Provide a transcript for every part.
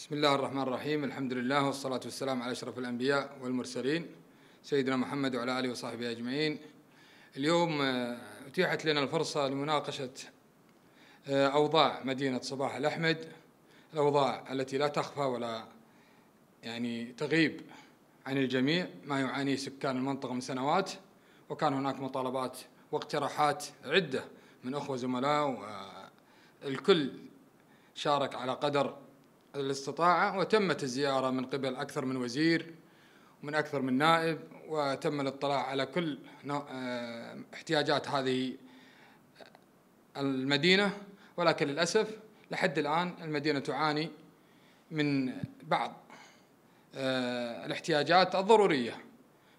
بسم الله الرحمن الرحيم الحمد لله والصلاة والسلام على أشرف الأنبياء والمرسلين سيدنا محمد وعلى آله وصحبه أجمعين اليوم أتيحت لنا الفرصة لمناقشة أوضاع مدينة صباح الأحمد الأوضاع التي لا تخفى ولا يعني تغيب عن الجميع ما يعانيه سكان المنطقة من سنوات وكان هناك مطالبات واقتراحات عدة من أخوة زملاء والكل شارك على قدر الاستطاعة وتمت الزيارة من قبل أكثر من وزير ومن أكثر من نائب وتم الاطلاع على كل آه، احتياجات هذه المدينة. ولكن للأسف لحد الآن المدينة تعاني من بعض آه، الاحتياجات الضرورية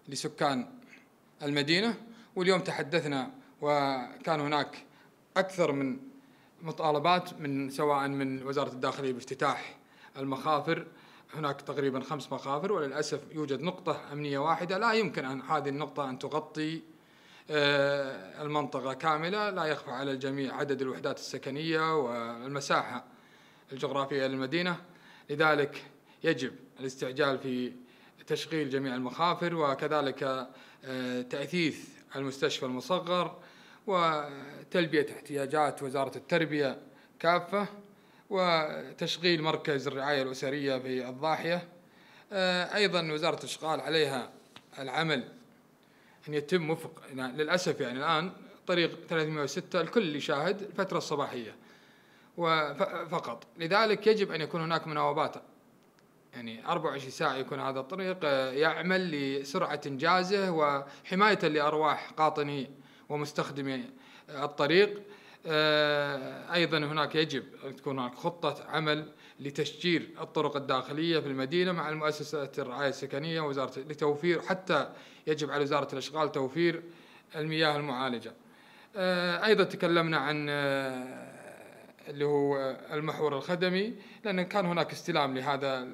لسكان المدينة. واليوم تحدثنا وكان هناك أكثر من مطالبات من سواء من وزارة الداخلية بافتتاح المخافر. هناك تقريبا خمس مخافر وللأسف يوجد نقطة أمنية واحدة. لا يمكن أن هذه النقطة أن تغطي آه، المنطقة كاملة. لا يخفى على الجميع عدد الوحدات السكنية والمساحة الجغرافية للمدينة. لذلك يجب الاستعجال في تشغيل جميع المخافر وكذلك آه، تأثيث المستشفى المصغر وتلبية احتياجات وزارة التربية كافة. وتشغيل مركز الرعاية الأسرية في الضاحية آه، أيضا وزارة الإشغال عليها العمل أن يتم وفق يعني للأسف يعني الآن طريق 306 الكل يشاهد الفترة الصباحية. فقط لذلك يجب أن يكون هناك مناوبات. يعني 24 ساعة يكون هذا الطريق آه، يعمل لسرعة إنجازه وحماية لأرواح قاطني ومستخدمي الطريق. آه، أيضا هناك يجب أن تكون هناك خطة عمل لتشجير الطرق الداخلية في المدينة مع المؤسسات الرعاية السكنية وزارة لتوفير حتى يجب على وزارة الأشغال توفير المياه المعالجة. آه، أيضا تكلمنا عن آه، اللي هو المحور الخدمي لأن كان هناك استلام لهذا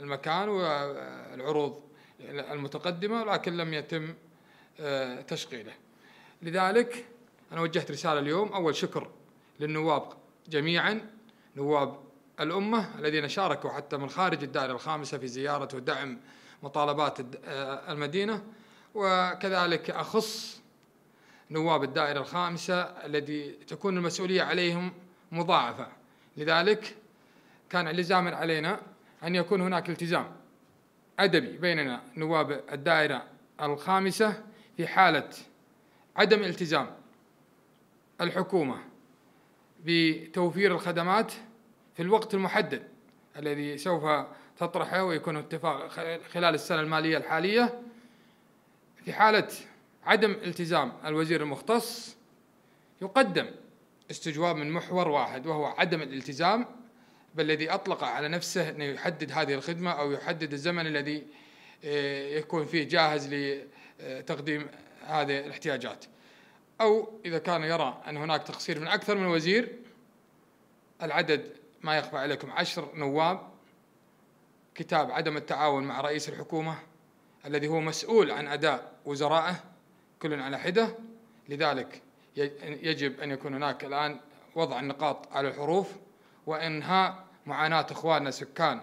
المكان والعروض المتقدمة ولكن لم يتم تشغيله. لذلك أنا وجهت رسالة اليوم. أول شكر للنواب جميعا نواب الأمة الذين شاركوا حتى من خارج الدائرة الخامسة في زيارة ودعم مطالبات آه، المدينة. وكذلك أخص نواب الدائرة الخامسة الذي تكون المسؤولية عليهم مضاعفة. لذلك كان لزاما علينا أن يكون هناك التزام أدبي بيننا نواب الدائرة الخامسة في حالة عدم التزام. الحكومة بتوفير الخدمات في الوقت المحدد الذي سوف تطرحه ويكون اتفاق خلال السنة المالية الحالية في حالة عدم التزام الوزير المختص يقدم استجواب من محور واحد وهو عدم الالتزام بالذي أطلق على نفسه أنه يحدد هذه الخدمة أو يحدد الزمن الذي آه، يكون فيه جاهز لتقديم هذه الاحتياجات. أو إذا كان يرى أن هناك تقصير من أكثر من وزير العدد ما يخفى عليكم. عشر نواب كتاب عدم التعاون مع رئيس الحكومة الذي هو مسؤول عن أداء وزرائه كل على حدة. لذلك يجب أن يكون هناك الآن وضع النقاط على الحروف وإنهاء معاناة إخواننا سكان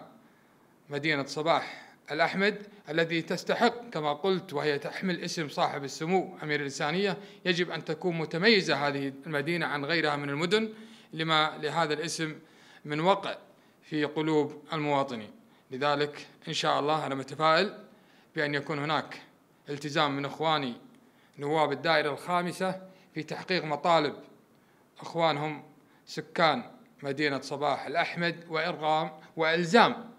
مدينة صباح. الأحمد الذي تستحق كما قلت وهي تحمل اسم صاحب السمو أمير الإنسانية يجب أن تكون متميزة هذه المدينة عن غيرها من المدن لما لهذا الاسم من وقع في قلوب المواطنين. لذلك إن شاء الله أنا متفائل بأن يكون هناك التزام من إخواني نواب الدائرة الخامسة في تحقيق مطالب. إخوانهم سكان مدينة صباح الأحمد وإرغام وإلزام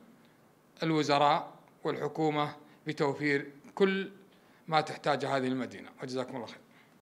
الوزراء والحكومة بتوفير كل ما تحتاجه هذه المدينة. وجزاكم الله خير.